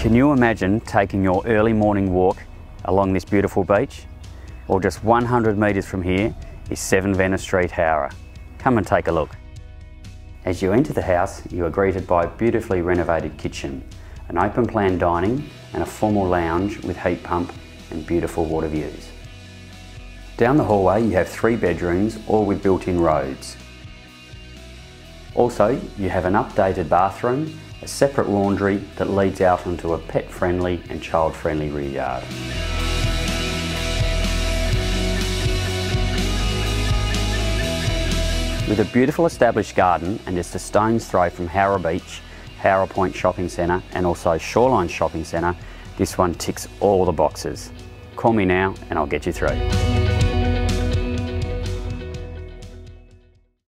Can you imagine taking your early morning walk along this beautiful beach? Well, just 100 metres from here is 7 Venice Street, Howrah. Come and take a look. As you enter the house, you are greeted by a beautifully renovated kitchen, an open plan dining and a formal lounge with heat pump and beautiful water views. Down the hallway you have three bedrooms, all with built-in roads. Also, you have an updated bathroom, a separate laundry that leads out onto a pet-friendly and child-friendly rear yard. With a beautiful established garden and just a stone's throw from Howrah Beach, Howrah Point Shopping Centre and also Shoreline Shopping Centre, this one ticks all the boxes. Call me now and I'll get you through.